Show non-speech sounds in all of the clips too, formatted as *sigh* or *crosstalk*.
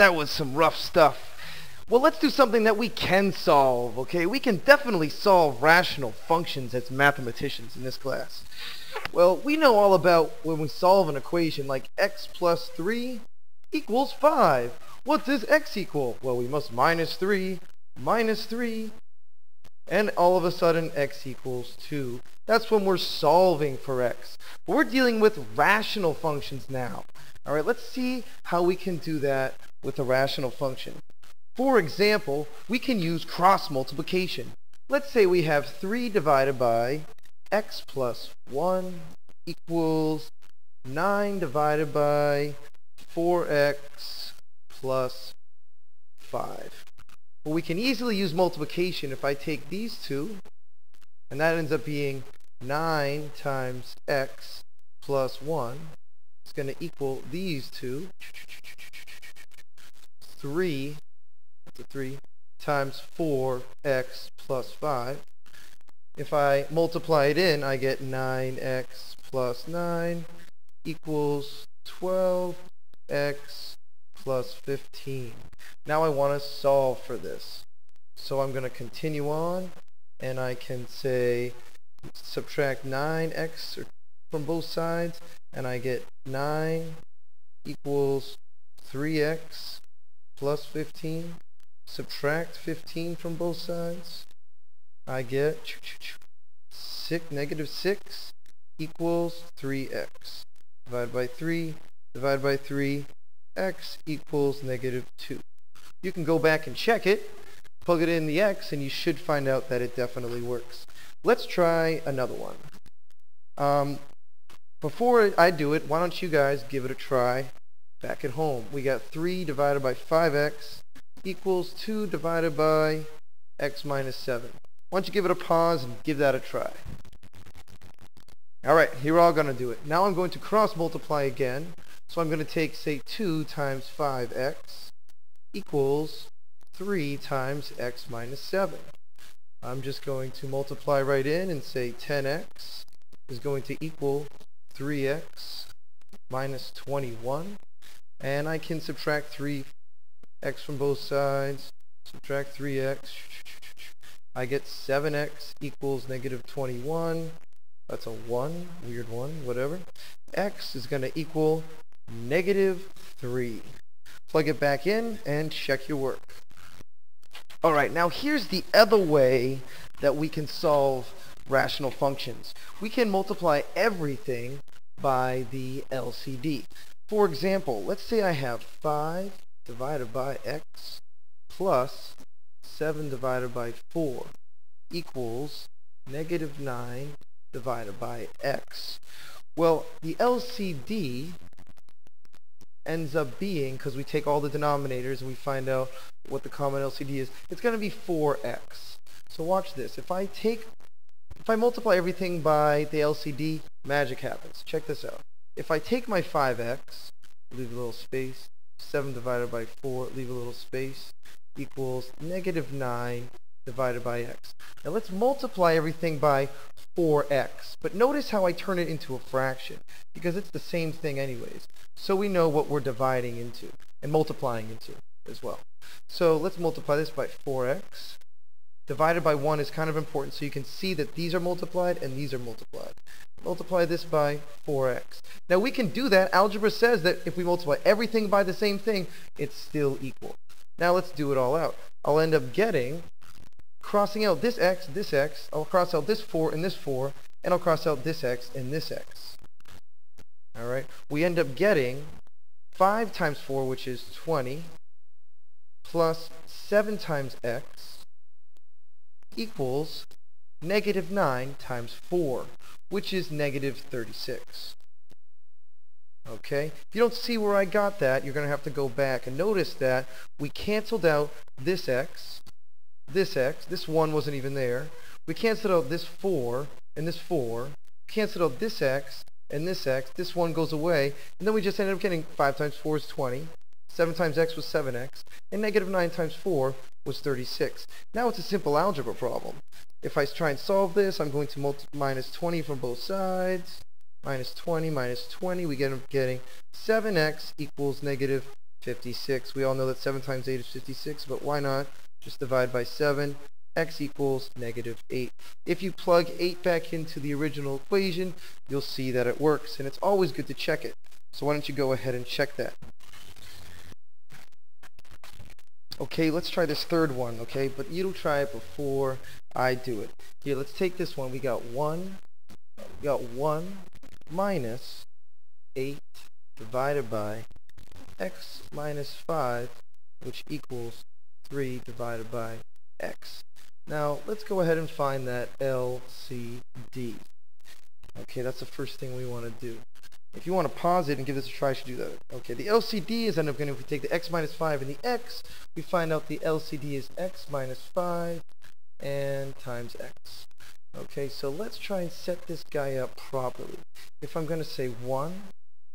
that was some rough stuff. Well, let's do something that we can solve, okay? We can definitely solve rational functions as mathematicians in this class. Well, we know all about when we solve an equation like x plus 3 equals 5. What does x equal? Well, we must minus 3 minus 3 and all of a sudden x equals 2. That's when we're solving for x. But we're dealing with rational functions now. All right, let's see how we can do that with a rational function. For example, we can use cross multiplication. Let's say we have 3 divided by x plus 1 equals 9 divided by 4x plus 5. Well, we can easily use multiplication if I take these two, and that ends up being 9 times x plus 1. It's going to equal these two. 3, that's a 3, times 4x plus 5. If I multiply it in, I get 9x plus 9 equals 12x plus 15. Now I want to solve for this. So I'm going to continue on and I can say subtract 9x from both sides and I get 9 equals 3x plus 15. Subtract 15 from both sides. I get 6, negative 6 equals 3x. Divide by 3, divide by 3, x equals negative 2. You can go back and check it, plug it in the x, and you should find out that it definitely works. Let's try another one. Um, before I do it, why don't you guys give it a try back at home. We got 3 divided by 5x equals 2 divided by x minus 7. Why don't you give it a pause and give that a try. Alright, here we're all going to do it. Now I'm going to cross multiply again. So I'm going to take, say, 2 times 5x equals 3 times x minus 7. I'm just going to multiply right in and say 10x is going to equal 3x minus 21. And I can subtract 3x from both sides. Subtract 3x. I get 7x equals negative 21. That's a 1, weird one, whatever. x is going to equal negative 3. Plug it back in and check your work. Alright, now here's the other way that we can solve rational functions. We can multiply everything by the LCD. For example, let's say I have 5 divided by x plus 7 divided by 4 equals negative 9 divided by x. Well, the LCD ends up being, because we take all the denominators and we find out what the common LCD is, it's going to be 4x. So watch this. If I take, if I multiply everything by the LCD, magic happens. Check this out. If I take my 5x, leave a little space, 7 divided by 4, leave a little space, equals negative 9 divided by x. Now let's multiply everything by 4x. But notice how I turn it into a fraction, because it's the same thing anyways. So we know what we're dividing into and multiplying into as well. So let's multiply this by 4x. Divided by 1 is kind of important so you can see that these are multiplied and these are multiplied. Multiply this by 4x. Now we can do that. Algebra says that if we multiply everything by the same thing, it's still equal. Now let's do it all out. I'll end up getting crossing out this x, this x, I'll cross out this 4 and this 4, and I'll cross out this x and this x. Alright, we end up getting 5 times 4, which is 20, plus 7 times x equals negative 9 times 4, which is negative 36. Okay, if you don't see where I got that, you're going to have to go back and notice that we canceled out this x this x. This 1 wasn't even there. We canceled out this 4 and this 4. Canceled out this x and this x. This 1 goes away. And then we just ended up getting 5 times 4 is 20. 7 times x was 7x. And negative 9 times 4 was 36. Now it's a simple algebra problem. If I try and solve this, I'm going to multiply minus 20 from both sides. Minus 20 minus 20, we get getting 7x equals negative 56. We all know that 7 times 8 is 56, but why not just divide by 7? x equals negative 8. If you plug 8 back into the original equation, you'll see that it works, and it's always good to check it. So why don't you go ahead and check that. Okay, let's try this third one, okay? But you will try it before I do it. Here, let's take this one. We got 1, we got 1 minus 8 divided by x minus 5, which equals 3 divided by x. Now, let's go ahead and find that LCD. Okay, that's the first thing we want to do. If you want to pause it and give this a try, you should do that. Okay, the LCD is end up going, if we take the x minus 5 and the x, we find out the LCD is x minus 5 and times x. Okay, so let's try and set this guy up properly. If I'm going to say 1,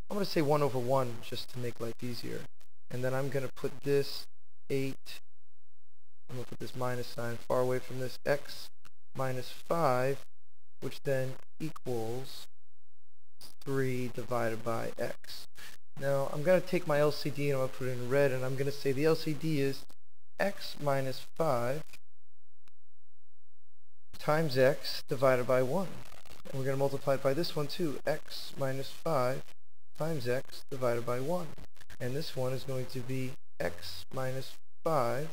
I'm going to say 1 over 1 just to make life easier. And then I'm going to put this 8 I'm going to put this minus sign far away from this x minus 5, which then equals 3 divided by x. Now, I'm going to take my LCD and I'm going to put it in red, and I'm going to say the LCD is x minus 5 times x divided by 1. And we're going to multiply it by this one too, x minus 5 times x divided by 1. And this one is going to be x minus 5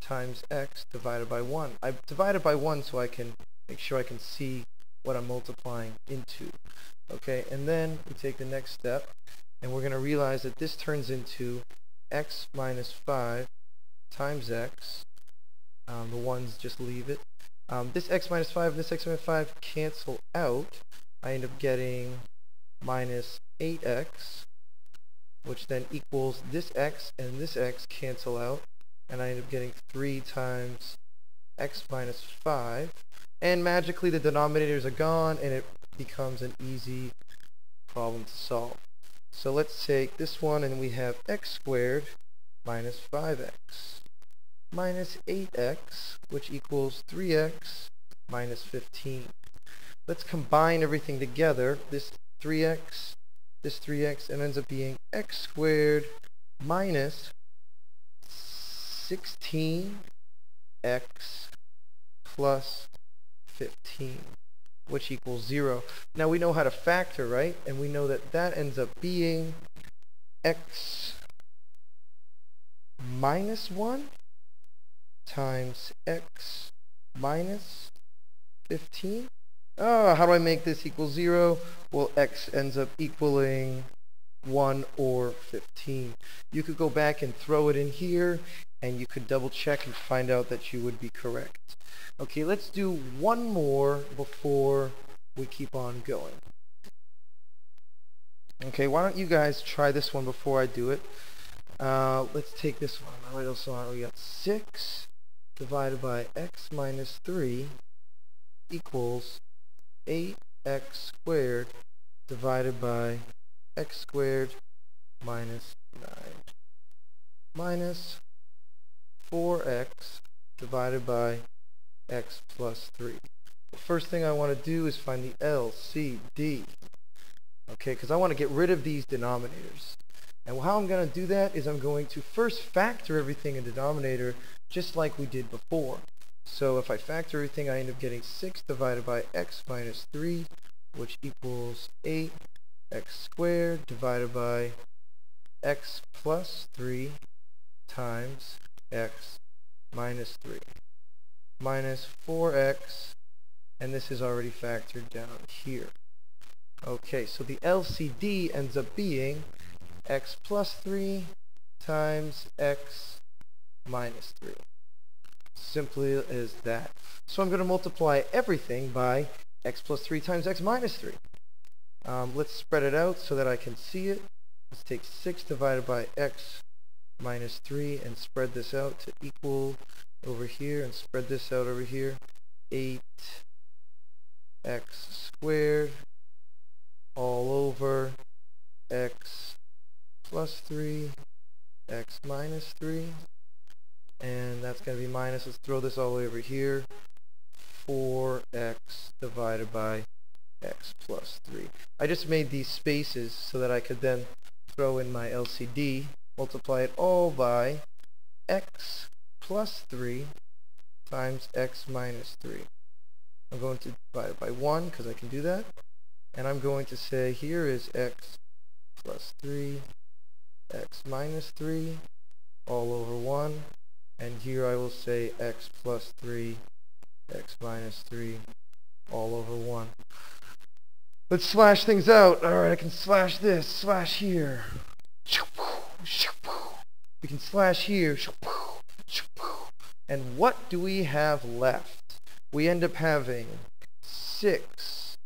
times x divided by 1. I've divided by 1 so I can make sure I can see what I'm multiplying into. Okay, and then we take the next step, and we're going to realize that this turns into x minus 5 times x. Um, the ones just leave it. Um, this x minus 5 and this x minus 5 cancel out. I end up getting minus 8x, which then equals this x and this x cancel out and I end up getting 3 times x minus 5 and magically the denominators are gone and it becomes an easy problem to solve. So let's take this one and we have x squared minus 5x minus 8x which equals 3x minus 15. Let's combine everything together. This 3x, this 3x, and ends up being x squared minus 16x plus 15, which equals 0. Now we know how to factor, right? And we know that that ends up being x minus 1 times x minus 15. Oh, how do I make this equal 0? Well, x ends up equaling 1 or 15. You could go back and throw it in here and you could double check and find out that you would be correct. Okay, let's do one more before we keep on going. Okay, why don't you guys try this one before I do it. Uh, let's take this one. Right, so we got 6 divided by x minus 3 equals 8x squared divided by x squared minus 9 minus 4x divided by x plus 3. The first thing I want to do is find the LCD. Okay, because I want to get rid of these denominators. And how I'm going to do that is I'm going to first factor everything in denominator just like we did before. So if I factor everything, I end up getting 6 divided by x minus 3, which equals 8 x squared divided by x plus 3 times x minus 3 minus 4x and this is already factored down here. Okay, so the LCD ends up being x plus 3 times x minus 3. Simply as that. So I'm going to multiply everything by x plus 3 times x minus 3. Um, let's spread it out so that I can see it. Let's take 6 divided by x minus 3 and spread this out to equal over here and spread this out over here. 8 x squared all over x plus 3 x minus 3 and that's going to be minus let's throw this all the way over here. 4x divided by x plus 3 I just made these spaces so that I could then throw in my LCD multiply it all by x plus 3 times x minus 3. I'm going to divide it by 1 because I can do that. And I'm going to say here is x plus 3, x minus 3, all over 1. And here I will say x plus 3, x minus 3, all over 1. Let's slash things out. Alright, I can slash this, slash here. *laughs* We can slash here. *laughs* And what do we have left? We end up having 6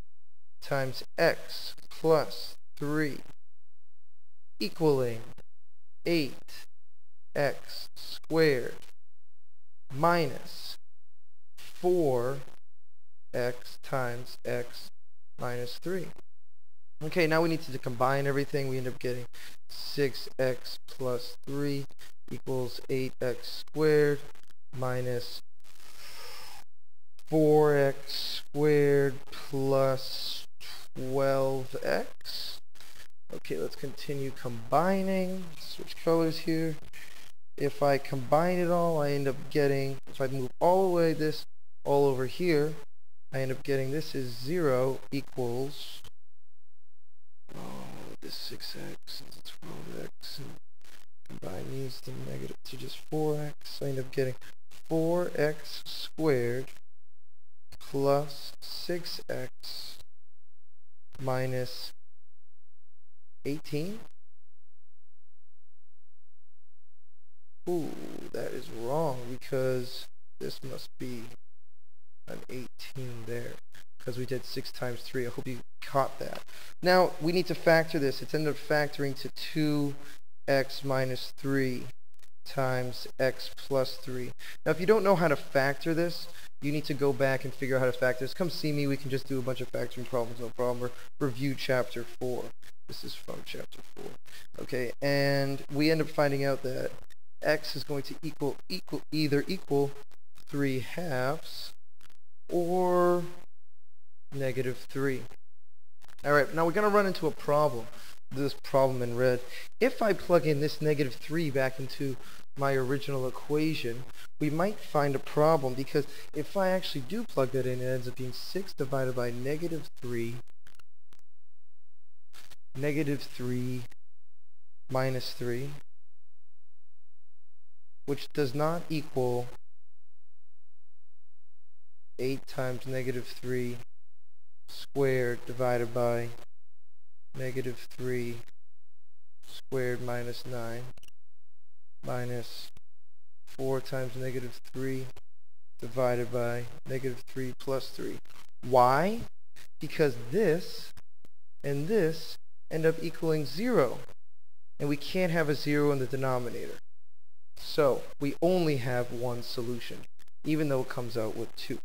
times x plus 3 equaling 8x squared minus 4x times x minus 3. Okay, now we need to combine everything. We end up getting 6x plus 3 equals 8x squared minus 4x squared plus 12x. Okay, let's continue combining. Switch colors here. If I combine it all, I end up getting, if I move all the way this all over here, I end up getting this is 0 equals oh, this 6x and 12x and combine these to negative to just 4x. I end up getting 4x squared plus 6x minus 18. Ooh, that is wrong because this must be an 18 there because we did 6 times 3. I hope you caught that. Now, we need to factor this. It's ended up factoring to 2x minus 3 times x plus 3. Now, if you don't know how to factor this, you need to go back and figure out how to factor this. Come see me. We can just do a bunch of factoring problems, no problem. Or review chapter 4. This is from chapter 4. Okay, and we end up finding out that x is going to equal, equal either equal 3 halves or negative 3. Alright, now we're going to run into a problem. This problem in red. If I plug in this negative 3 back into my original equation, we might find a problem because if I actually do plug that in, it ends up being 6 divided by negative 3, negative 3 minus 3, which does not equal 8 times negative 3 squared divided by negative 3 squared minus 9 minus 4 times negative 3 divided by negative 3 plus 3. Why? Because this and this end up equaling 0. And we can't have a 0 in the denominator. So, we only have one solution, even though it comes out with 2.